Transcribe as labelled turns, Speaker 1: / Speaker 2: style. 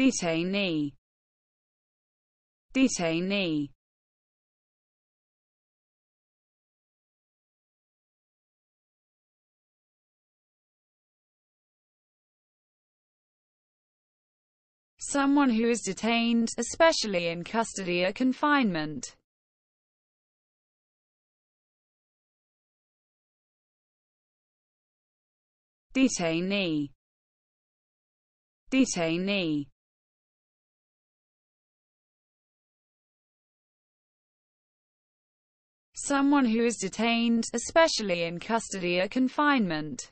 Speaker 1: detainee detainee someone who is detained, especially in custody or confinement. Detainee Detainee Someone who is detained, especially in custody or confinement.